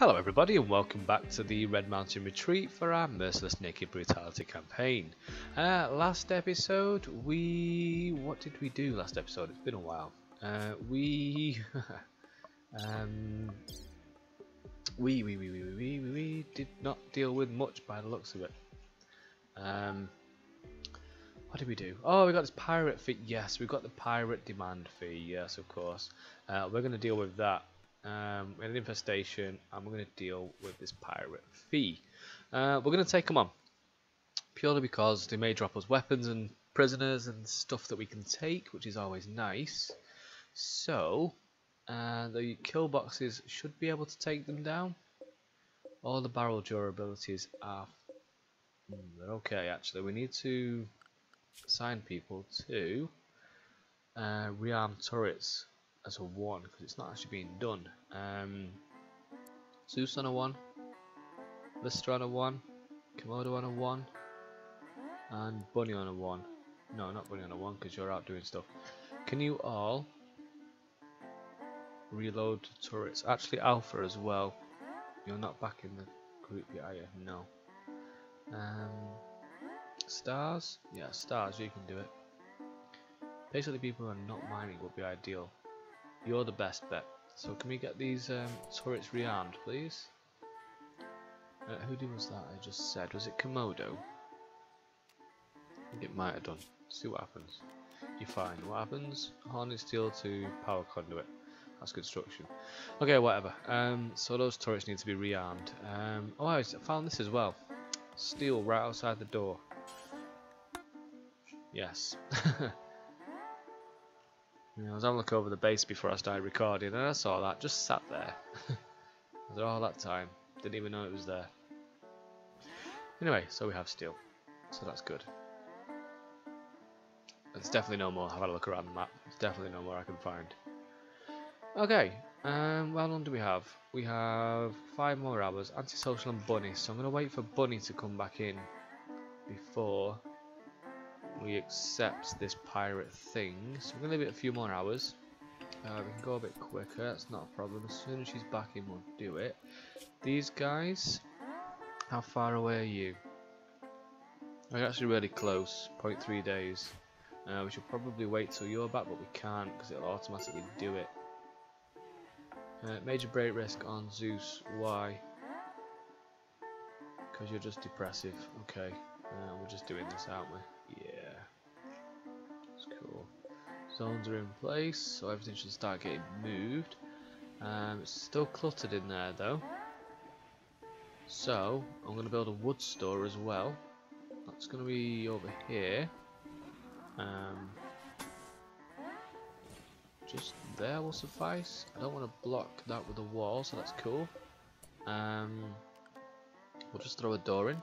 Hello everybody and welcome back to the Red Mountain Retreat for our Merciless Naked Brutality campaign. Uh, last episode we... what did we do last episode? It's been a while. Uh, we... um, we, we, we, we, we, we, we did not deal with much by the looks of it. Um, what did we do? Oh, we got this pirate fee. Yes, we got the pirate demand fee. Yes, of course. Uh, we're going to deal with that um, an infestation, and we're going to deal with this pirate fee. Uh, we're going to take them on, purely because they may drop us weapons and prisoners and stuff that we can take, which is always nice. So, uh, the kill boxes should be able to take them down. All the barrel durabilities are mm, okay. Actually, we need to assign people to uh, rearm turrets as a 1 because it's not actually being done. Um, Zeus on a 1, Lister on a 1, Komodo on a 1, and Bunny on a 1. No, not Bunny on a 1 because you're out doing stuff. Can you all reload the turrets? Actually, Alpha as well. You're not back in the group yet, are you? No. Um, stars? Yeah, stars, you can do it. Basically, people who are not mining would be ideal. You're the best bet. So can we get these um, turrets rearmed, please? Uh, who was that I just said? Was it Komodo? I think it might have done. See what happens. You're fine. What happens? Harness steel to power conduit. That's construction. Okay, whatever. Um, so those turrets need to be rearmed. Um, oh, I found this as well. Steel right outside the door. Yes. You know, I was having a look over the base before I started recording and I saw that just sat there. there all that time. Didn't even know it was there. Anyway, so we have steel. So that's good. There's definitely no more. I've had a look around the map. There's definitely no more I can find. Okay, um, how long do we have? We have five more hours. Antisocial and Bunny. So I'm going to wait for Bunny to come back in before we accept this pirate thing. So we're going to leave it a few more hours. Uh, we can go a bit quicker, that's not a problem. As soon as she's back in, we'll do it. These guys, how far away are you? We're actually really close, 0.3 days. Uh, we should probably wait till you're back, but we can't because it'll automatically do it. Uh, major break risk on Zeus. Why? Because you're just depressive. Okay, uh, we're just doing this, aren't we? Yeah. Cool. Zones are in place, so everything should start getting moved. Um, it's still cluttered in there though. So, I'm going to build a wood store as well. That's going to be over here. Um, just there will suffice. I don't want to block that with a wall, so that's cool. Um, we'll just throw a door in.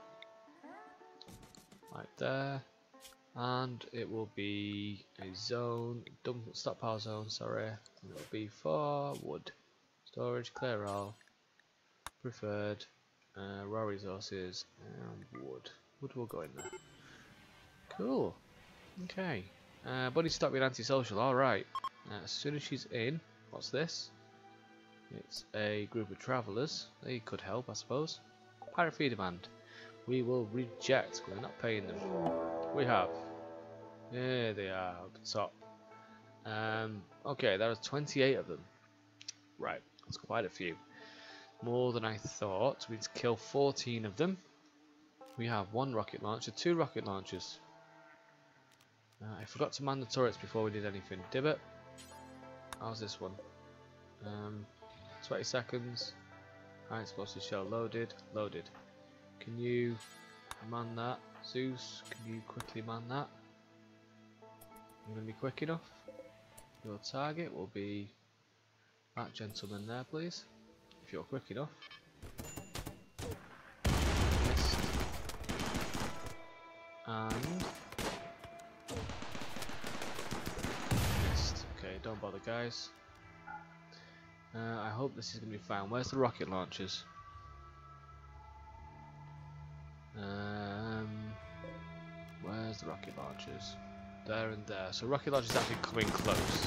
Right there and it will be a zone, dump stockpile zone, sorry, and it will be for wood, storage, clear all, preferred, uh, raw resources, and wood. Wood will go in there. Cool. Okay. Uh, Bunny stop being antisocial, alright. Uh, as soon as she's in, what's this? It's a group of travellers. They could help, I suppose. Pirate fee demand. We will reject. We're not paying them. We have. There they are the top. Um, okay, there are 28 of them. Right, that's quite a few. More than I thought. We need to kill 14 of them. We have one rocket launcher, two rocket launchers. Uh, I forgot to man the turrets before we did anything. Dibbit. How's this one? Um, 20 seconds. High explosive shell loaded. Loaded. Can you man that? Zeus, can you quickly man that? I'm going to be quick enough. Your target will be that gentleman there, please. If you're quick enough. Missed. And... Missed. Okay, don't bother guys. Uh, I hope this is going to be fine. Where's the rocket launchers? Um, where's the rocket launchers? There and there. So rocket launch is actually coming close.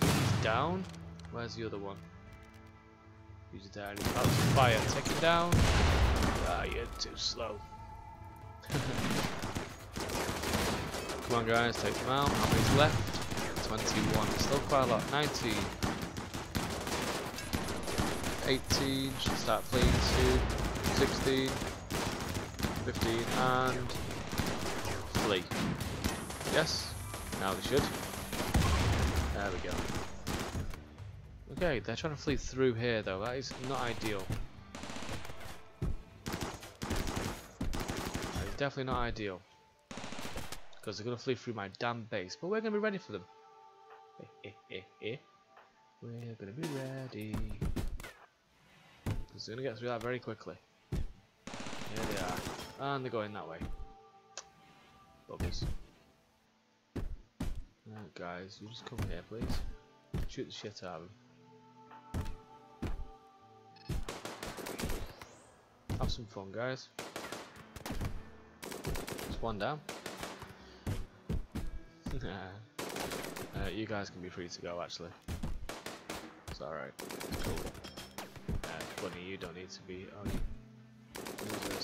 He's down. Where's the other one? There. And he's about to fire. Take him down. Ah, you're too slow. Come on, guys, take him out. How many's left? 21. Still quite a lot. 19. 18. Should start playing soon. 16. 15. And. Flee. Yes? Now they should. There we go. Okay, they're trying to flee through here though. That is not ideal. That is definitely not ideal. Because they're going to flee through my damn base. But we're going to be ready for them. We're going to be ready. Because they're going to get through that very quickly. Here they are. And they're going that way. Buggers. Right, guys, you just come here, please. Shoot the shit out of them. Have some fun, guys. Just one down. uh, you guys can be free to go, actually. It's alright. Cool. Uh, funny, you don't need to be. Oh, you.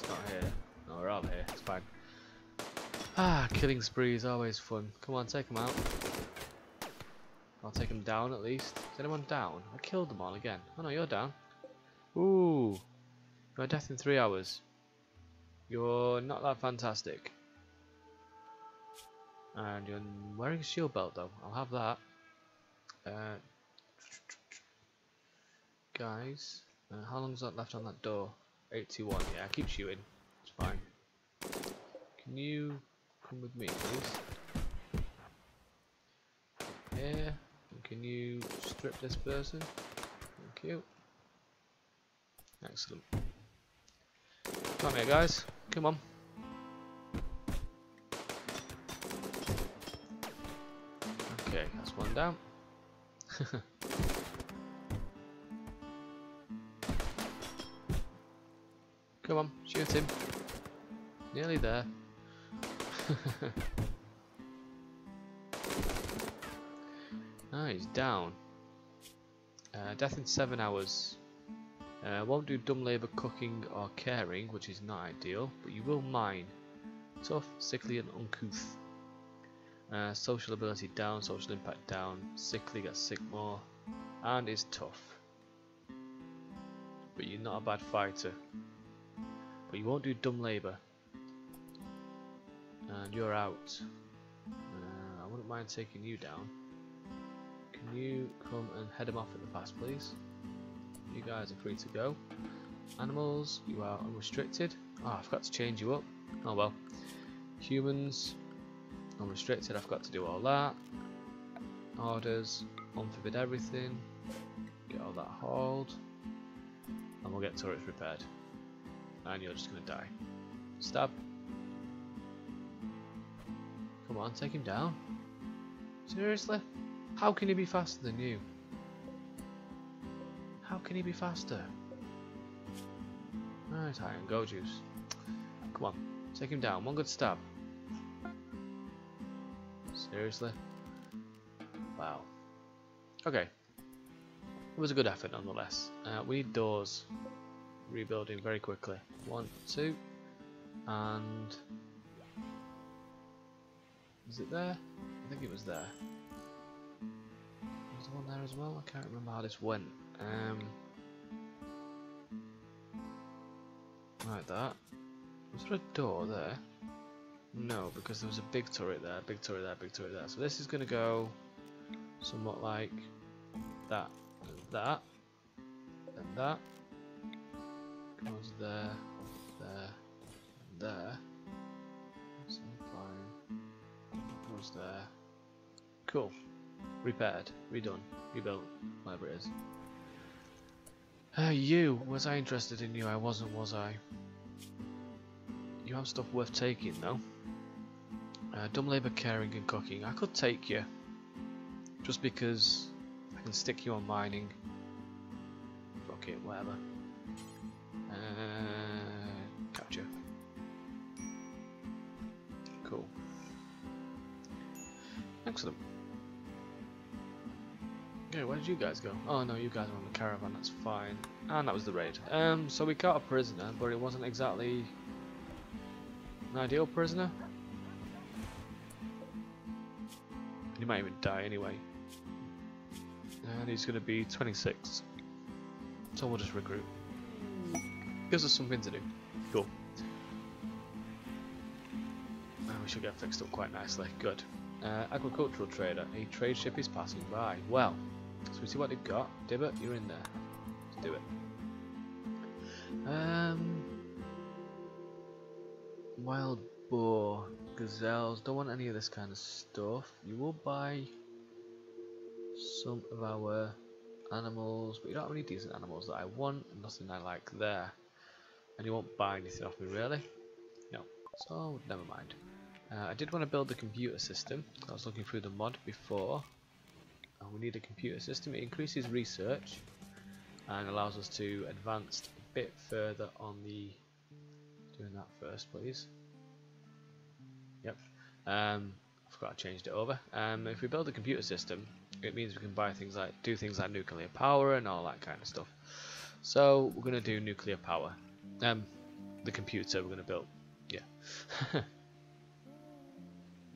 not here. We're all here. It's fine. Ah, killing spree is always fun. Come on, take them out. I'll take them down at least. Is anyone down? I killed them all again. Oh no, you're down. Ooh. You're death in three hours. You're not that fantastic. And you're wearing a shield belt though. I'll have that. Uh, guys, uh, how long's that left on that door? 81. Yeah, keep shooting. It's fine. Can you come with me, please? Yeah. Can you strip this person? Thank you. Excellent. Come here, guys. Come on. Okay, that's one down. Come on, shoot him. Nearly there. ah, he's down. Uh, death in 7 hours. Uh, won't do dumb labour cooking or caring, which is not ideal, but you will mine. Tough, sickly and uncouth. Uh, social ability down, social impact down, sickly gets sick more, and is tough. But you're not a bad fighter. But you won't do dumb labour. And you're out. Uh, I wouldn't mind taking you down. Can you come and head him off at the pass, please? You guys are free to go. Animals, you are unrestricted. Oh, I forgot to change you up. Oh well. Humans, unrestricted. I've got to do all that. Orders, unforbid everything. Get all that hauled. And we'll get turrets repaired. And you're just going to die. Stab. On, take him down. Seriously? How can he be faster than you? How can he be faster? Right, iron, go juice. Come on, take him down. One good stab. Seriously? Wow. Okay. It was a good effort nonetheless. Uh, we need doors. Rebuilding very quickly. One, two, and is it there? I think it was there. Was there one there as well? I can't remember how this went. Um, like that. Was there a door there? No, because there was a big turret there, big turret there, big turret there. So this is going to go somewhat like that, and that, and that. Goes there, there, there. There. Cool. Repaired, redone, rebuilt, whatever it is. Uh, you, was I interested in you? I wasn't, was I? You have stuff worth taking though. Uh, dumb labour, caring and cooking. I could take you. Just because I can stick you on mining. Fuck it, whatever. Excellent. Okay, where did you guys go? Oh no, you guys were on the caravan, that's fine. And that was the raid. Um, so we got a prisoner, but it wasn't exactly an ideal prisoner. He might even die anyway. And he's going to be 26. So we'll just recruit. Gives us something to do. Cool. And we should get fixed up quite nicely. Good. Uh, agricultural trader. A trade ship is passing by. Well, so we see what they've got. Dibbert, you're in there. Let's do it. Um, wild boar, gazelles. Don't want any of this kind of stuff. You will buy some of our animals, but you don't have any decent animals that I want. Nothing I like there. And you won't buy anything off me, really? No. So, never mind. Uh, I did want to build the computer system. I was looking through the mod before. And we need a computer system. It increases research and allows us to advance a bit further on the... Doing that first, please. Yep. Um, I forgot I changed it over. Um, if we build a computer system, it means we can buy things like do things like nuclear power and all that kind of stuff. So we're gonna do nuclear power. Um, the computer we're gonna build. Yeah.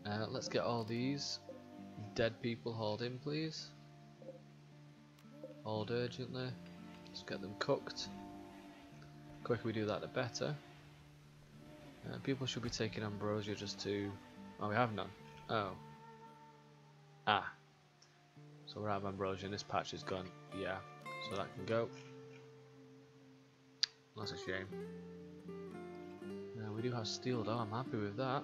uh, let's get all these dead people hauled in, please. Hauled urgently. Let's get them cooked. The quicker we do that, the better. Uh, people should be taking ambrosia just to. Oh, we have none. Oh. Ah. So we're out of ambrosia and this patch is gone. Yeah. So that can go. That's a shame. Now we do have steel though, I'm happy with that.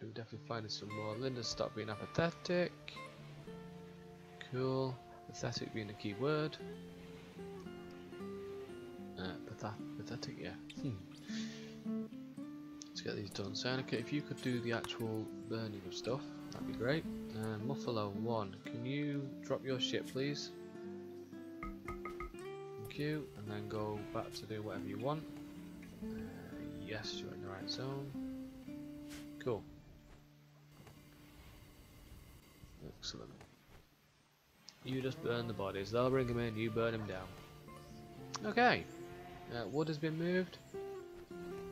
Do definitely finding some more. Linda stop being apathetic. Cool. Pathetic being a key word. Uh, pathet pathetic, yeah. Hmm. Let's get these done. Seneca, if you could do the actual burning of stuff, that'd be great. Uh, Muffalo 1, can you drop your ship please? Thank you, and then go back to do whatever you want. Uh, yes, you're in the right zone. Cool. Excellent. You just burn the bodies, they'll bring them in, you burn them down. Okay, uh, wood has been moved.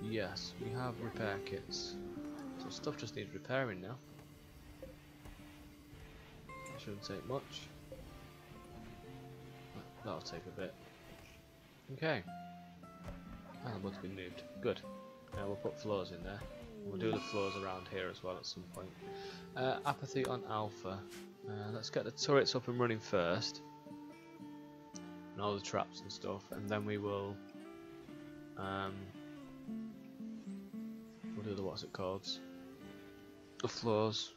Yes, we have repair kits. So stuff just needs repairing now. Shouldn't take much. That'll take a bit. Okay. And the wood's been moved. Good. Uh, we'll put floors in there. We'll do the floors around here as well at some point. Uh, apathy on alpha. Uh, let's get the turrets up and running first. And all the traps and stuff. And then we will... Um, we'll do the what's it called? The floors.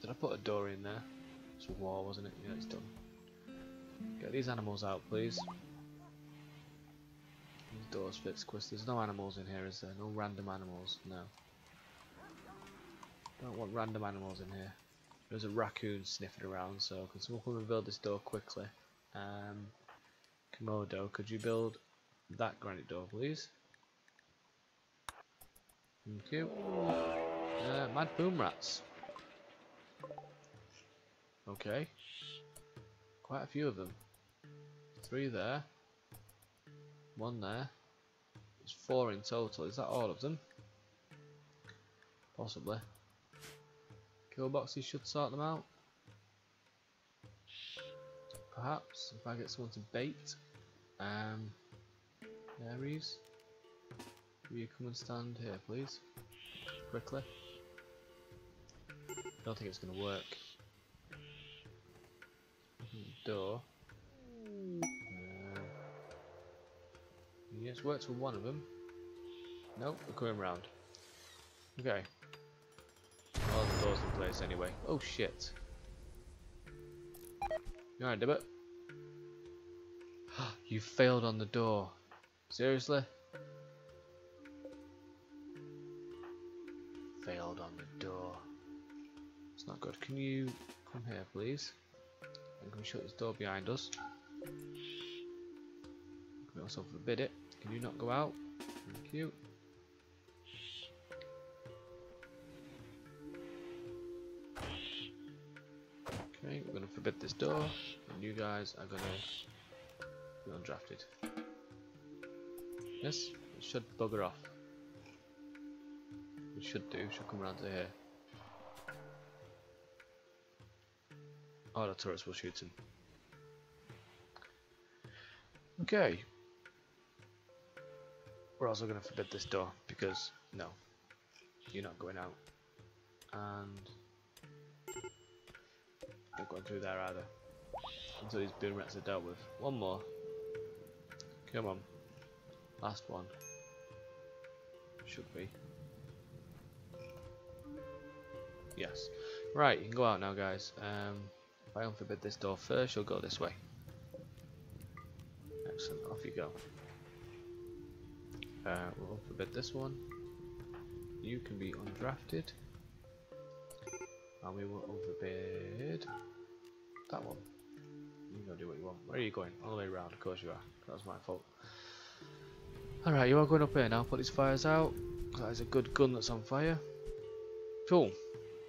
Did I put a door in there? It's a wall, wasn't it? Yeah, it's done. Get these animals out, please. These doors fix quick. There's no animals in here, is there? No random animals? No. Don't want random animals in here. There's a raccoon sniffing around, so can someone come and build this door quickly? Um, Komodo, could you build that granite door, please? Thank you. Uh, mad boom rats. Okay. Quite a few of them. Three there. One there. There's four in total. Is that all of them? Possibly. Kill boxes should sort them out. Perhaps if I get someone to bait. Um, Aries, will you come and stand here, please? Quickly. Don't think it's going to work. Door. Uh, yes, worked for one of them. Nope, we're coming round. Okay. All the place anyway. Oh shit. You alright, Dibbit? you failed on the door. Seriously? Failed on the door. It's not good. Can you come here, please? And can we shut this door behind us? Can we also forbid it? Can you not go out? Thank you. To forbid this door, and you guys are to be undrafted. Yes, it should bugger off. It should do, it should come around to here. Oh, the turrets will shoot him. Okay. We're also going to forbid this door because, no, you're not going out. And not going through there either. Until these boom rats are dealt with. One more. Come on. Last one. Should be. Yes. Right, you can go out now guys. Um, if I unforbid this door first, you'll go this way. Excellent, off you go. Uh, we'll unforbid this one. You can be undrafted. And we will overbid that one. You can go do what you want. Where are you going? All the way around, of course you are. That was my fault. Alright, you are going up here now. Put these fires out. That is a good gun that's on fire. Cool.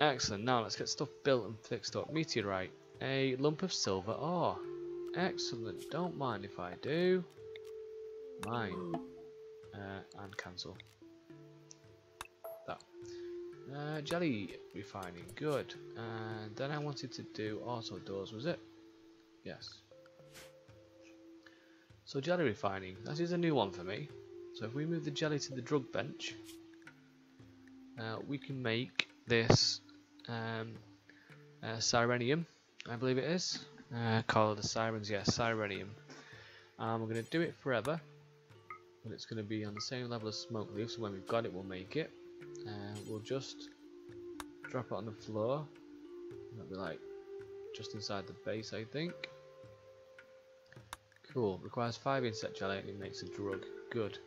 Excellent. Now let's get stuff built and fixed up. Meteorite. A lump of silver ore. Excellent. Don't mind if I do. Mine. Uh, and cancel. That. Uh, jelly refining. Good. And then I wanted to do auto doors, was it? Yes. So jelly refining. That is a new one for me. So if we move the jelly to the drug bench, uh, we can make this um, uh, Sirenium, I believe it is. Uh, Call of the Sirens, yes, Sirenium. Um, we're going to do it forever, but it's going to be on the same level as Smoke Leaf, so when we've got it, we'll make it. Uh, we'll just drop it on the floor. That'll be like just inside the base, I think. Cool. Requires 5 insect jelly and it makes a drug. Good.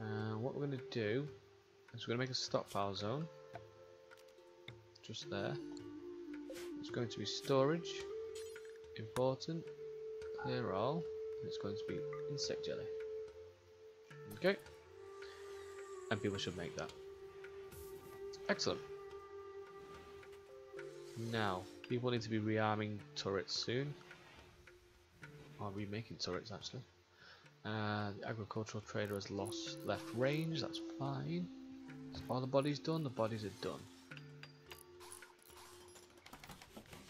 Uh, what we're going to do is we're going to make a stockpile zone. Just there. It's going to be storage. Important. Clear all. It's going to be insect jelly. Okay. And people should make that. Excellent. Now, people need to be rearming turrets soon. Or remaking turrets actually. Uh, the agricultural trader has lost left range, that's fine. All the bodies done, the bodies are done.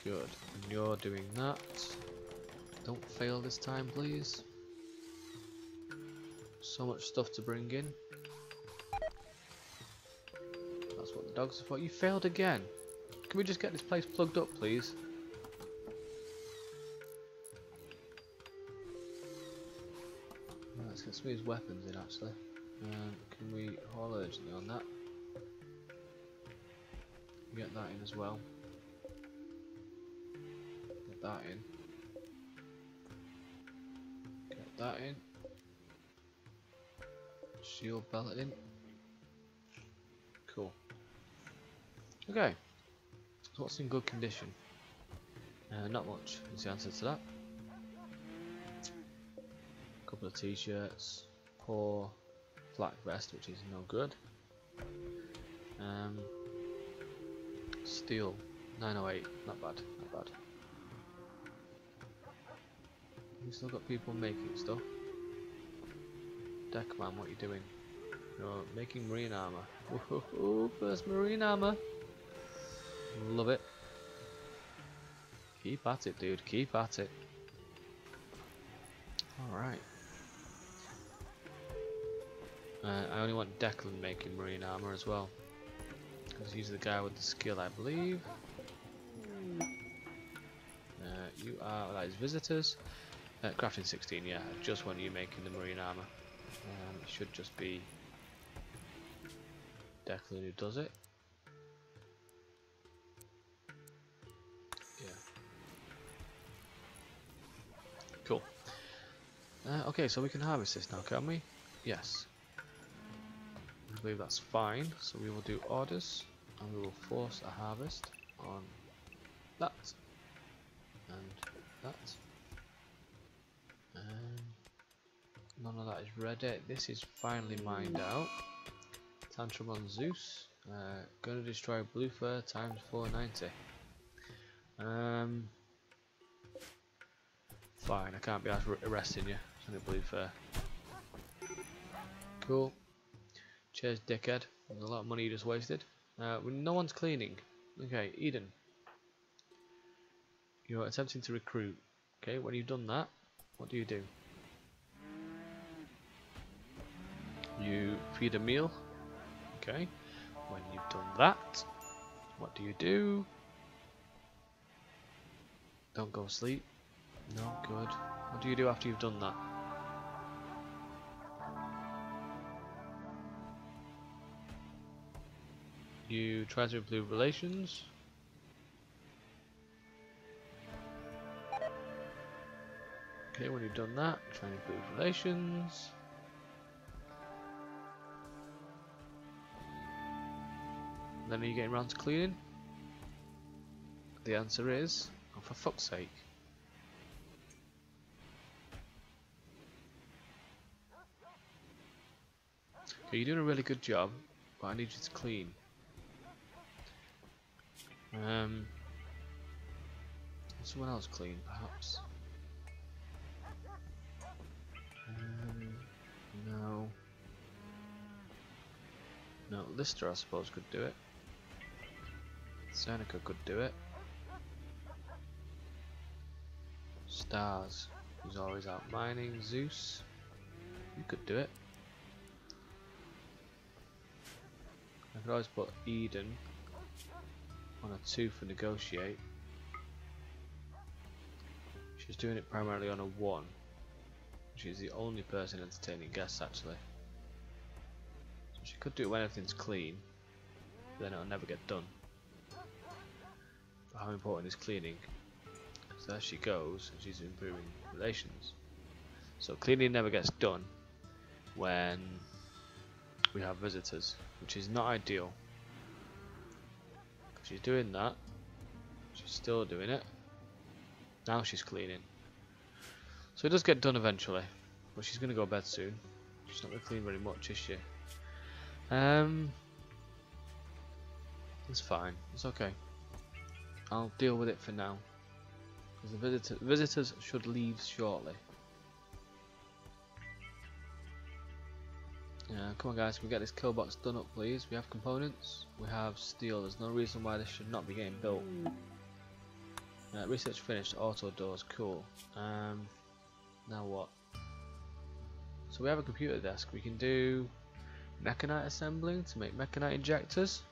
Good, and you're doing that. Don't fail this time please. So much stuff to bring in. That's what the dogs are for. You failed again. Can we just get this place plugged up please? let's get some of these weapons in actually. Um, can we haul urgently on that? Get that in as well. Get that in. Get that in. Shield belt in. Okay. So what's in good condition? Uh, not much is the answer to that A couple of t-shirts, poor black vest which is no good. Um, steel 908, not bad, not bad. We still got people making stuff. Declan, what are you doing? You're making marine armor. Woohoo! First marine armor. Love it. Keep at it, dude. Keep at it. Alright. Uh, I only want Declan making marine armor as well. Because he's the guy with the skill, I believe. Uh, you are, that is visitors. Uh, crafting 16, yeah, just when you making the marine armor. Um, it should just be Declan who does it. Okay, so we can harvest this now, can we? Yes. I believe that's fine. So we will do orders and we will force a harvest on that and that. Um, none of that is ready. This is finally mined out. Tantrum on Zeus. Uh, gonna destroy blue fur times 490. Um, Fine, I can't be arresting you. I don't believe fair. Cool. Cheers, dickhead. There's a lot of money you just wasted. Uh, no one's cleaning. Okay, Eden. You're attempting to recruit. Okay, when you've done that, what do you do? You feed a meal. Okay. When you've done that, what do you do? Don't go sleep. No, good. What do you do after you've done that? You try to improve relations. Okay, when you've done that, try and improve relations. Then are you getting around to cleaning? The answer is, oh for fuck's sake. Okay, you're doing a really good job, but I need you to clean. Um, someone else clean, perhaps. Um, no. No, Lister I suppose could do it. Seneca could do it. Stars, who's always out mining. Zeus, you could do it. I could always put Eden on a 2 for negotiate. She's doing it primarily on a 1. She's the only person entertaining guests actually. So she could do it when everything's clean, then it'll never get done. But how important is cleaning? So there she goes, and she's improving relations. So cleaning never gets done when we have visitors, which is not ideal. She's doing that. She's still doing it. Now she's cleaning. So it does get done eventually. But she's going to go to bed soon. She's not going to clean very much, is she? Um, It's fine. It's okay. I'll deal with it for now. Because the visitor, visitors should leave shortly. Yeah, come on guys, can we get this kill box done up please? We have components, we have steel, there's no reason why this should not be getting built. Uh, research finished, auto doors, cool. Um, now what? So we have a computer desk, we can do mechanite assembling to make mechanite injectors.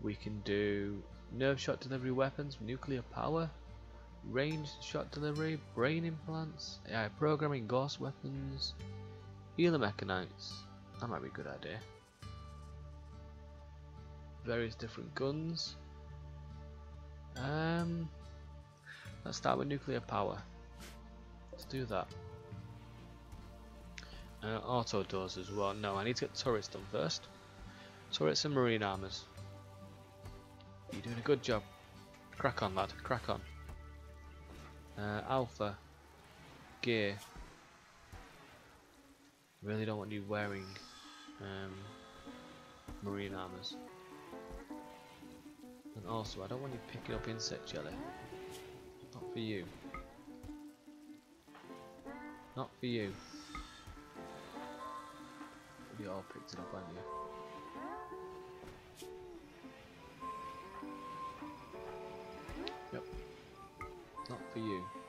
We can do nerve shot delivery weapons, nuclear power, ranged shot delivery, brain implants, AI programming, ghost weapons, Healer Mechanites. That might be a good idea. Various different guns. Um, let's start with nuclear power. Let's do that. Uh, auto doors as well. No, I need to get turrets done first. Turrets and marine armors. You're doing a good job. Crack on, lad. Crack on. Uh, alpha. Gear. Really don't want you wearing um, marine armors. And also, I don't want you picking up insect jelly. Not for you. Not for you. You all picked it up, haven't you? Yep. Not for you.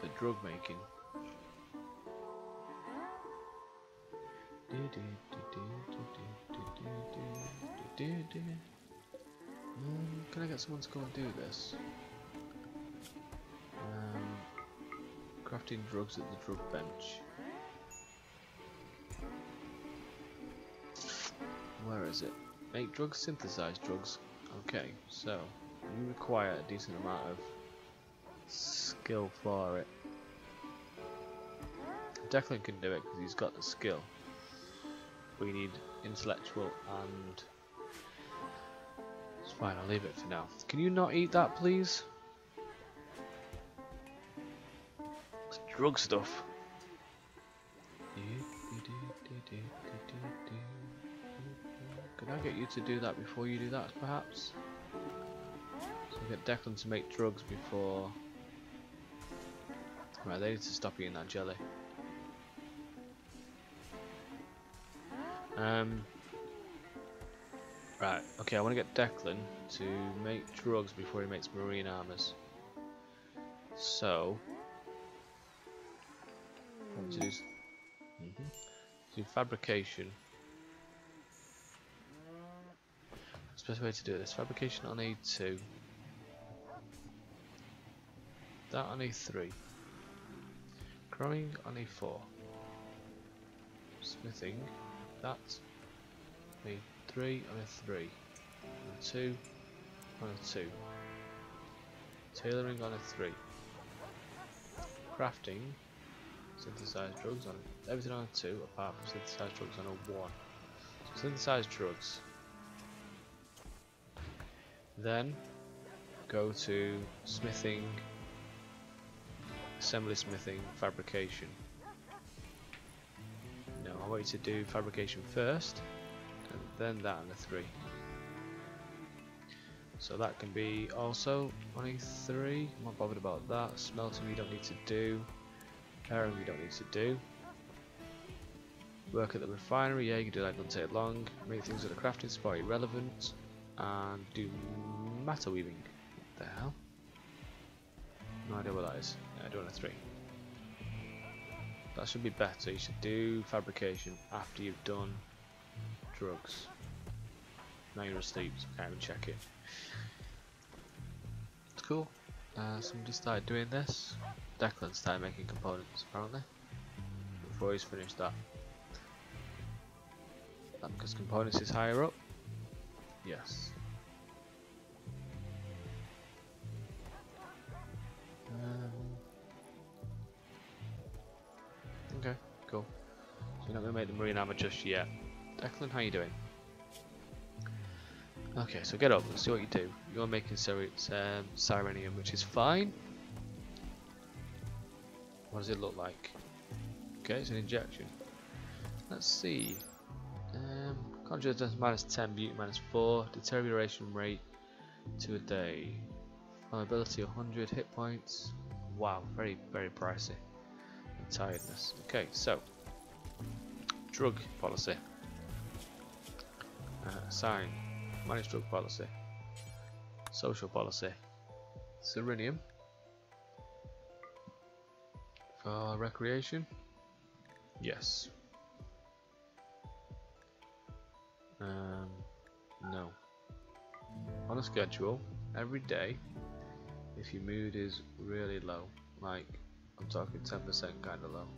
For drug making. Um, can I get someone to go and do this? Um, crafting drugs at the drug bench. Where is it? Make drugs, synthesize drugs. Okay, so you require a decent amount of skill for it. Declan can do it because he's got the skill. We need intellectual and... It's fine, I'll leave it for now. Can you not eat that, please? It's drug stuff. Can I get you to do that before you do that, perhaps? Get Declan to make drugs before. Right, they need to stop eating that jelly. Um. Right, okay, I want to get Declan to make drugs before he makes marine armors. So, to do? Mm -hmm. Do fabrication. What's the best way to do this? Fabrication on A2. That on A3. Growing on A4. Smithing. That A3 on A3. On A2 on A2. Tailoring on A3. Crafting synthesized drugs on everything on a 2 apart from synthesized drugs on a 1. So synthesized drugs. Then go to smithing, assembly smithing, fabrication. No, I want you to do fabrication first, and then that on a 3. So that can be also on a 3, I'm not bothered about that, smelting we don't need to do, Pairing we don't need to do. Work at the refinery, yeah, you can do that, don't take long. Make things at the crafting spot irrelevant. And do matter weaving. What the hell? No idea what that is. Yeah, do it on a 3. That should be better. You should do fabrication after you've done drugs. Now you're asleep, so I can't even check it. It's cool. Uh, somebody started doing this. Declan started making components apparently before he's finished that. That because components is higher up? Yes. Um, you're not going to make the marine armor just yet. Declan, how you doing? Okay, so get up, let's see what you do. You're making um, Sirenium, which is fine. What does it look like? Okay, it's an injection. Let's see. Um, consciousness minus 10, beauty minus 4, deterioration rate to a day. Vulnerability 100, hit points. Wow, very, very pricey. And tiredness. Okay, so. Drug policy. Uh, sign. Manage drug policy. Social policy. Serenium. For recreation? Yes. Um, no. On a schedule, every day, if your mood is really low, like I'm talking 10% kind of low.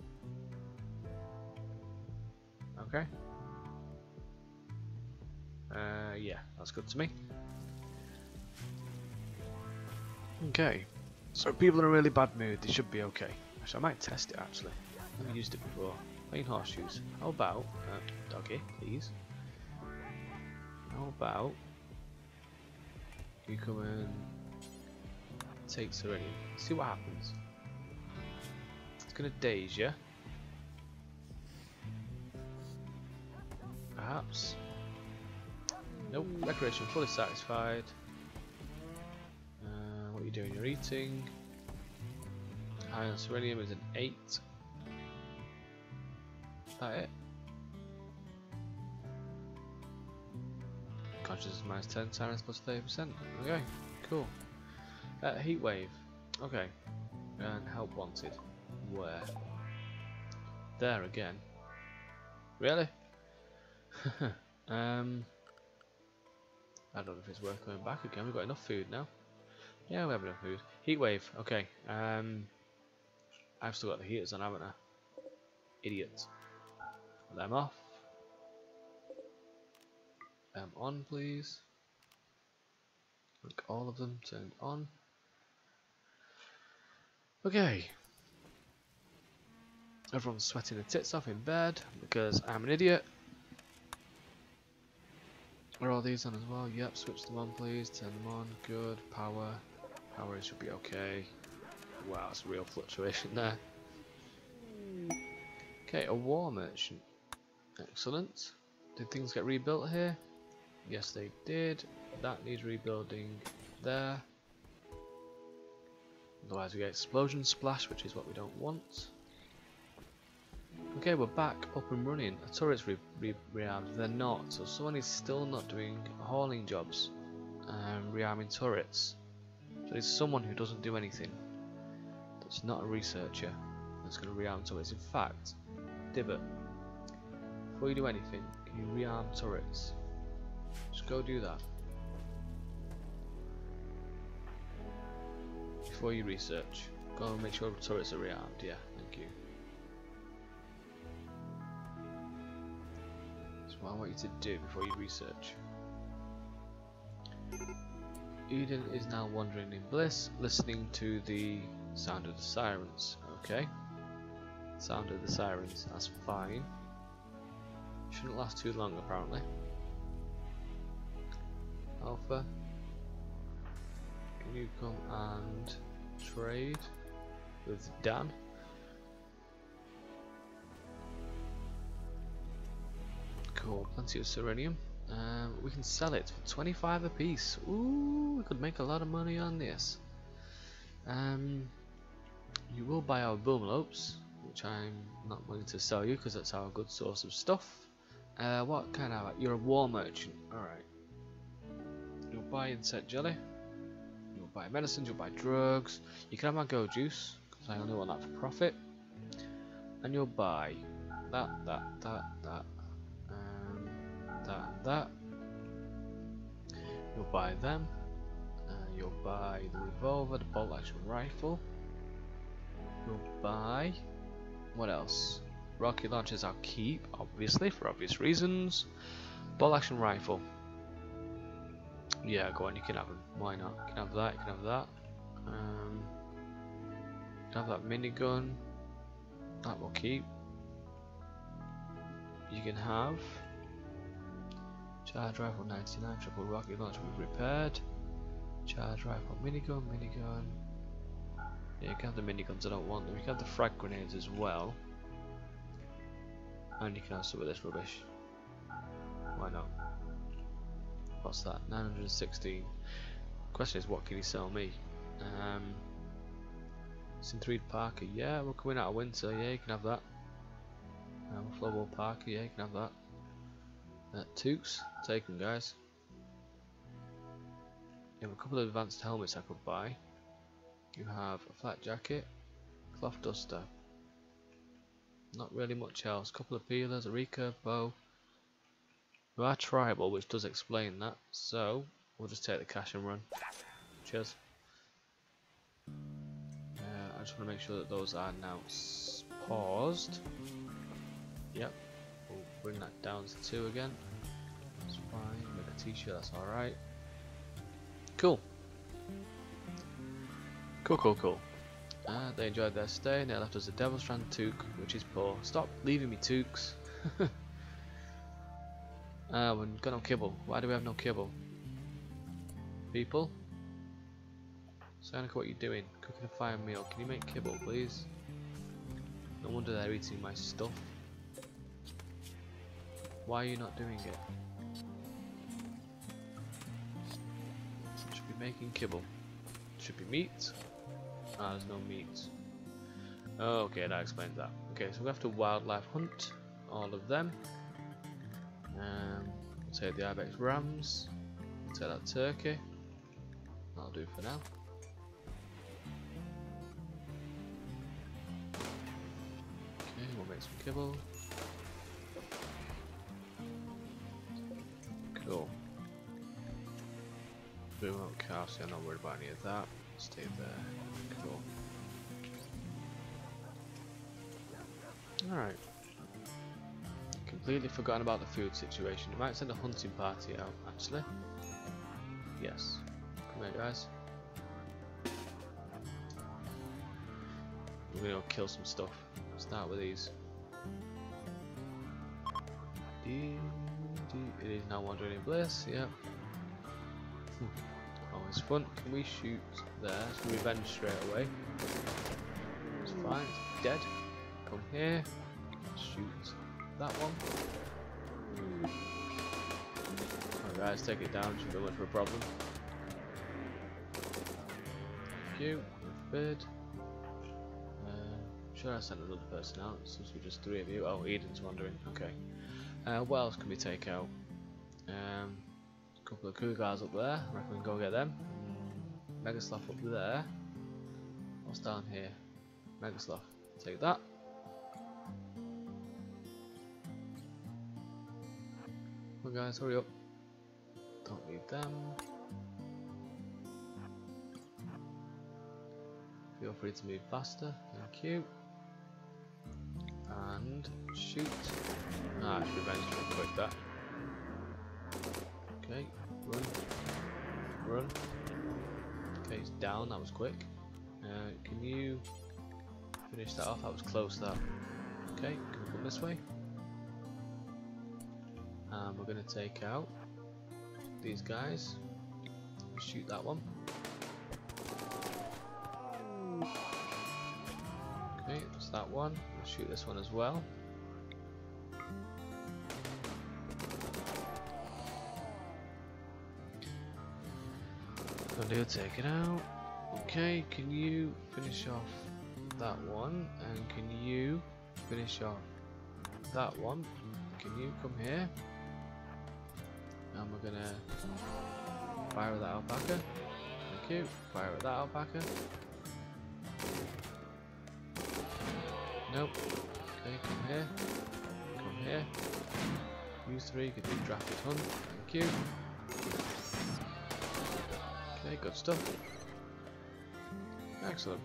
Okay? Uh, yeah, that's good to me. Okay, so people in a really bad mood, they should be okay. Actually, I might test it actually. I've never used it before. Playing horseshoes. How about, uh, doggy, please. How about you come and take Serenium. See what happens. It's gonna daze you. Perhaps. Nope, recreation fully satisfied. Uh, what are you doing? You're eating. Ion Serenium is an 8. Is that it? Consciousness minus 10, Sirens plus 30%. Okay, cool. Uh, heat wave. Okay. And help wanted. Where? There again. Really? um. I don't know if it's worth going back again. We've got enough food now. Yeah, we have enough food. Heat wave. Okay. Um. I've still got the heaters on, haven't I? Idiots. Them off. Them on, please. Like all of them turned on. Okay. Everyone's sweating their tits off in bed because I'm an idiot. Are all these on as well? Yep, switch them on please, turn them on, good, power, power should be okay. Wow, it's a real fluctuation there. Okay, a war merchant. Excellent. Did things get rebuilt here? Yes, they did. That needs rebuilding there. Otherwise we get explosion splash, which is what we don't want. Okay, we're back up and running. The turrets re re rearmed, they're not. So someone is still not doing hauling jobs, um, rearming turrets. So it's someone who doesn't do anything. That's not a researcher that's going to rearm turrets. In fact, Dibbert, before you do anything, can you rearm turrets? Just go do that. Before you research, go and make sure turrets are rearmed. Yeah, what I want you to do before you research. Eden is now wandering in bliss, listening to the sound of the sirens. Okay. Sound of the sirens, that's fine. Shouldn't last too long apparently. Alpha, can you come and trade with Dan? Plenty of serenium. Um, we can sell it for 25 a piece. Ooh, we could make a lot of money on this. Um, you will buy our Boomalopes, which I'm not willing to sell you because that's our good source of stuff. Uh, what kind of? You're a war merchant. Alright. You'll buy insect jelly. You'll buy medicines, you'll buy drugs. You can have my go juice, because I only want that for profit. And you'll buy that, that, that, that, that, that. You'll buy them. Uh, you'll buy the revolver, the bolt action rifle. You'll buy. What else? Rocket launchers I'll keep, obviously, for obvious reasons. Bolt action rifle. Yeah, go on, you can have them. Why not? You can have that, you can have that. Um, you can have that minigun. That will keep. You can have charge rifle 99, triple rocket launcher we've repaired. Charge rifle minigun, minigun. Yeah, you can have the miniguns, I don't want them. You can have the frag grenades as well. And you can have some of this rubbish. Why not? What's that? 916. Question is, what can you sell me? Um, Synthread Parka, yeah, we're coming out of winter, yeah, you can have that. Um, Flowball Parker, yeah, you can have that. Uh, Tukes, take them guys. You have a couple of advanced helmets I could buy. You have a flak jacket, cloth duster. Not really much else. Couple of peelers, a recurve bow. We are tribal, which does explain that. So we'll just take the cash and run. Cheers. Uh, I just want to make sure that those are now paused. Yep. Bring that down to two again. That's fine. Make a t-shirt. That's all right. Cool. Cool, cool, cool. Uh, they enjoyed their stay and they left us a Devil's Strand Toque, which is poor. Stop leaving me Toques. uh, we've got no kibble. Why do we have no kibble? People? Sonic, what are you doing? Cooking a fire meal. Can you make kibble, please? No wonder they're eating my stuff. Why are you not doing it? Should be making kibble. Should be meat. Ah, there's no meat. Oh, okay, that explains that. Okay, so we have to wildlife hunt all of them. Um, we'll take the ibex rams. We'll take that turkey. That'll do for now. Okay, we'll make some kibble. Boom out calves, I'm not worried about any of that. Stay there. Cool. Alright. Completely forgotten about the food situation. You might send a hunting party out, actually. Yes. Come here, guys. We're gonna go kill some stuff. Start with these. It is now wandering in bliss, yep. Hmm. Always fun. Can we shoot there? Some revenge straight away. It's fine, it's dead. Come here. Shoot that one. Alright let's take it down, shouldn't be much of a problem. Thank you. bid. Uh, should I send another person out since we're just three of you? Oh, Eden's wandering. Okay. Uh, what else can we take out? Um, couple of guys up there. I reckon we can go get them. Mm, Megasloth up there. What's down here? Megasloth. Take that. Come on guys, hurry up. Don't need them. Feel free to move faster, thank you. And shoot. Ah, it's revenge real quick that. Okay, run. Run. Okay, it's down, that was quick. Uh, can you finish that off? That was close that. Okay, can we come this way? And we're going to take out these guys. Shoot that one. Okay, that's that one. Shoot this one as well. Do take it out. Okay, can you finish off that one? And can you finish off that one? Can you come here? And we're gonna fire at that alpaca. Thank you. Fire at that alpaca. Nope. Okay, come here. Come here. You three can do drafted hunt. Thank you. Okay, good stuff. Excellent.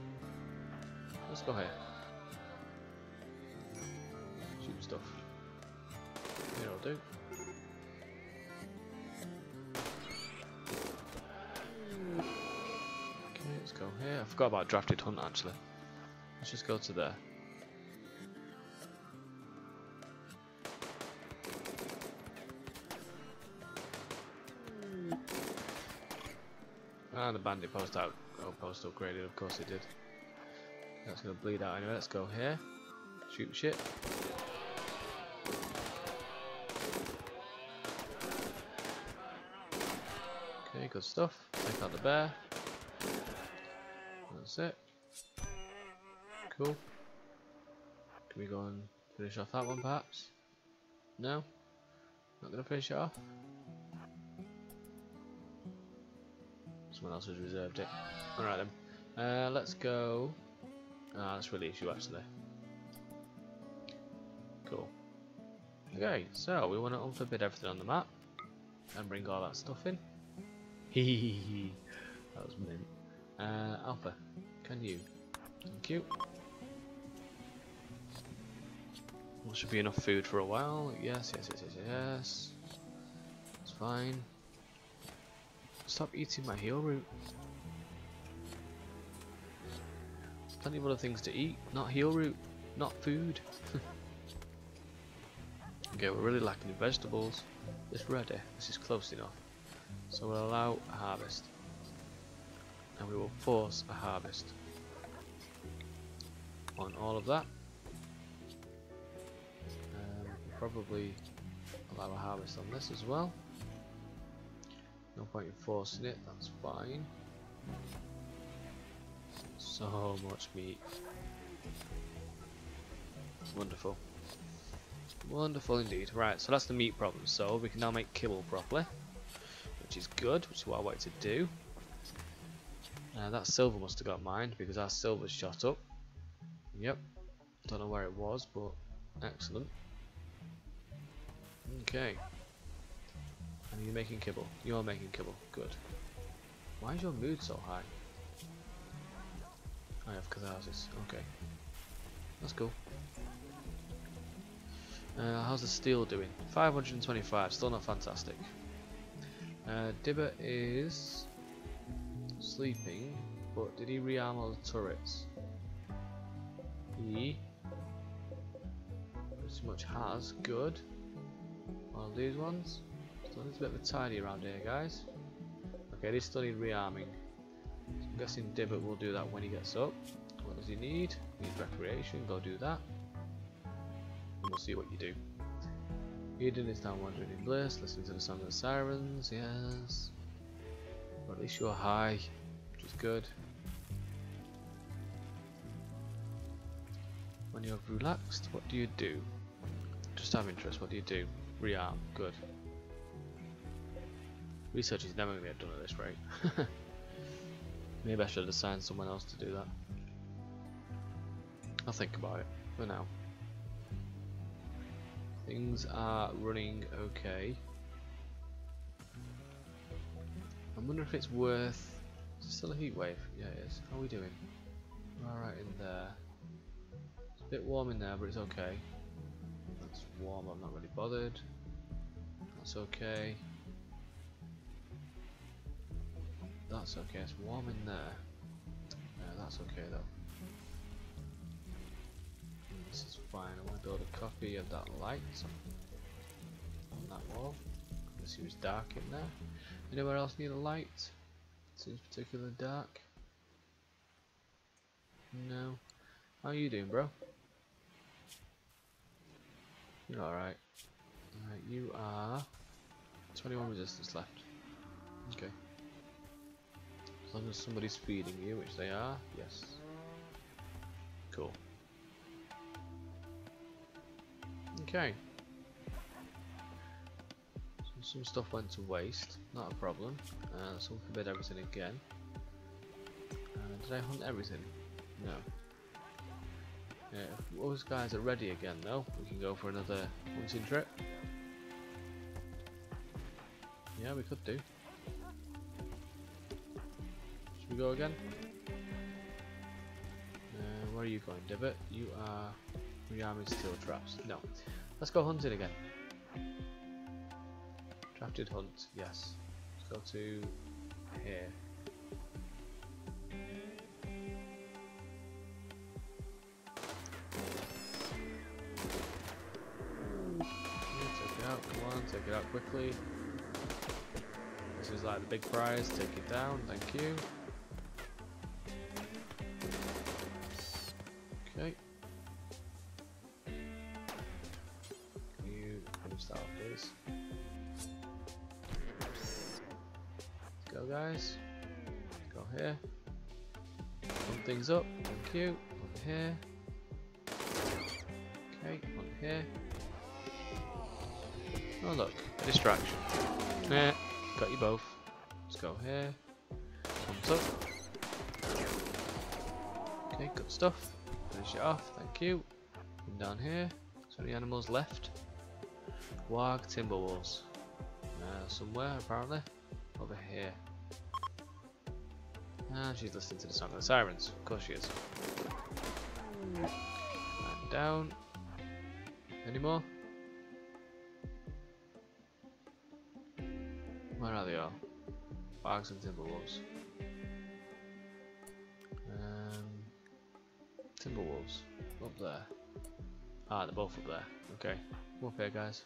Let's go here. Shoot stuff. Here I'll do. Okay, let's go here. I forgot about drafted hunt actually. Let's just go to there. The bandit post out. Oh, post upgraded. Of course it did. That's gonna bleed out anyway. Let's go here. Shoot shit. Okay, good stuff. Take out the bear. That's it. Cool. Can we go and finish off that one perhaps? No? Not gonna finish it off? Someone else has reserved it. Alright then. Uh, let's go. Ah, let's release you actually. Cool. Okay, so we want to unforbid everything on the map and bring all that stuff in. Hehehe. that was mint. Uh, Alpha, can you? Thank you. Well, should be enough food for a while. Yes, yes, yes, yes, yes. It's fine. Stop eating my heal root. Plenty of other things to eat, not heal root, not food. okay, we're really lacking in vegetables. It's ready, this is close enough. So we'll allow a harvest. And we will force a harvest. On all of that. Um, probably allow a harvest on this as well. No point in forcing it, that's fine. So much meat. Wonderful. Wonderful indeed. Right, so that's the meat problem. So we can now make kibble properly. Which is good, which is what I wanted to do. Uh, that silver must have got mined because our silver's shot up. Yep. Don't know where it was, but excellent. Okay. And are you making kibble? You are making kibble. Good. Why is your mood so high? I have catharsis. Okay. That's cool. Uh, how's the steel doing? 525. Still not fantastic. Uh, Dibber is sleeping, but did he rearm all the turrets? He pretty much has. Good. All these ones. Needs a bit of a tidy around here, guys. Okay, they still need rearming. So I'm guessing Dibbert will do that when he gets up. What does he need? He needs recreation, go do that. And we'll see what you do. Eden is down wandering in bliss, listening to the song of the sirens, yes. Or at least you're high, which is good. When you're relaxed, what do you do? Just have interest, what do you do? Rearm, good. Research is never going to get done at this rate. Maybe I should assign someone else to do that. I'll think about it for now. Things are running okay. I wonder if it's worth... Is it still a heat wave? Yeah it is. How are we doing? Alright in there. It's a bit warm in there but it's okay. That's warm, I'm not really bothered. That's okay. That's okay, it's warm in there. Yeah, that's okay though. This is fine, I want to build a copy of that light on that wall. It seems dark in there. Anywhere else need a light? Seems particularly dark. No. How are you doing, bro? You're alright. Alright, you are 21 resistance left. Okay. Long as somebody's feeding you, which they are, yes. Cool. Okay. So some stuff went to waste, not a problem. Uh, so we'll forbid everything again. Uh, did I hunt everything? No. Yeah, if those guys are ready again though, we can go for another hunting trip. Yeah, we could do. Go again? Uh, where are you going, Divot? You are rearming steel traps. No. Let's go hunting again. Drafted hunt, yes. Let's go to here. take it out, take it out quickly. This is like the big prize, take it down, thank you. Go, guys. Go here. Things up, thank you. Over here. Okay, on here. Oh look, a distraction. Yeah, got you both. Let's go here. Pumps up. Okay, good stuff. Finish it off, thank you. Down here. So any animals left? Warg Timberwolves. Uh, somewhere apparently. Ah, she's listening to the song of the sirens. Of course she is. And down. Any more? Where are they all? Wargs and Timberwolves. Um, Timberwolves. Up there. Ah, they're both up there. Okay. Come up here, guys.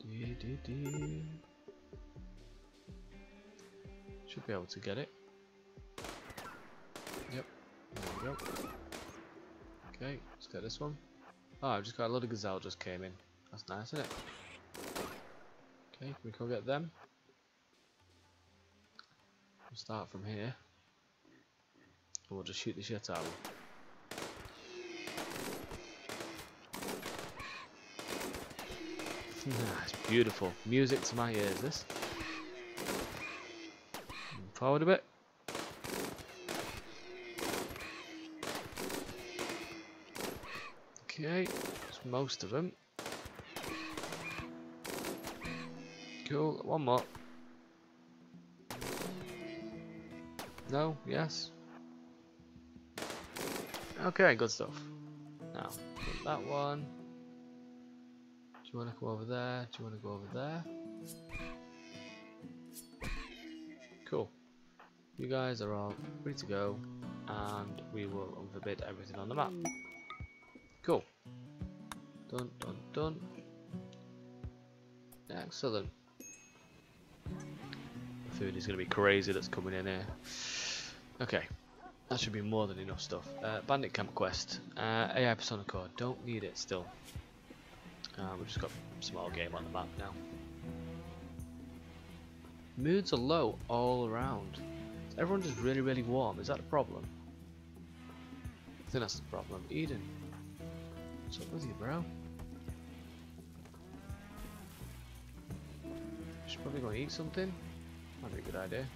Dee dee dee. Should be able to get it. Yep. There we go. Okay, let's get this one. Oh, I've just got a lot of gazelle just came in. That's nice, isn't it? Okay, can we go get them? We'll start from here. And we'll just shoot the shit out of them. it's beautiful. Music to my ears, this. Forward a bit. Okay, that's most of them. Cool, one more. No, yes. Okay, good stuff. Now, that one. Do you want to go over there? Do you want to go over there? You guys are all free to go, and we will unforbid everything on the map. Cool. Done, done, done. Excellent. The food is going to be crazy that's coming in here. Okay. That should be more than enough stuff. Uh, Bandit Camp Quest. Uh, AI Persona Core. Don't need it still. Uh, we've just got small game on the map now. Moods are low all around. Everyone just really, really warm. Is that a problem? I think that's the problem. Eden. What's up with you, bro? Should probably go eat something. Might be a good idea.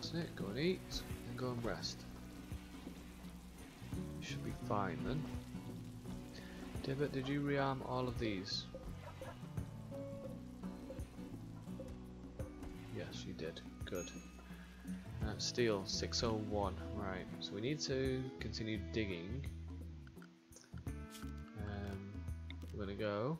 That's it, go and eat, and go and rest. Should be fine then. Dibbit, did you rearm all of these? Yes, you did. Good. Uh, steel, 601. Right, so we need to continue digging. Um, we're gonna go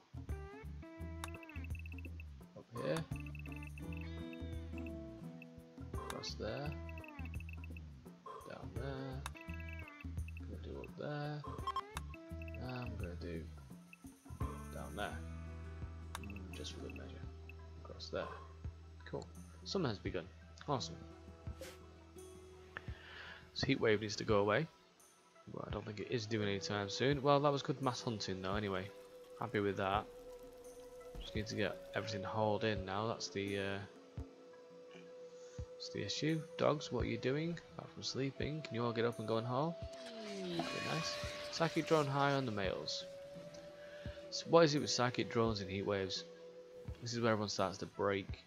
Summer has begun. Awesome. This heat wave needs to go away. But I don't think it is doing anytime soon. Well, that was good mass hunting though anyway. Happy with that. Just need to get everything hauled in now. That's the uh, that's the issue. Dogs, what are you doing? Apart from sleeping, can you all get up and go and haul? Very nice. Psychic drone high on the males. So what is it with psychic drones and heat waves? This is where everyone starts to break.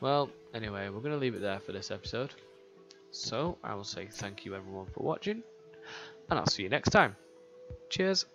Well, anyway, we're going to leave it there for this episode. So, I will say thank you everyone for watching, and I'll see you next time. Cheers!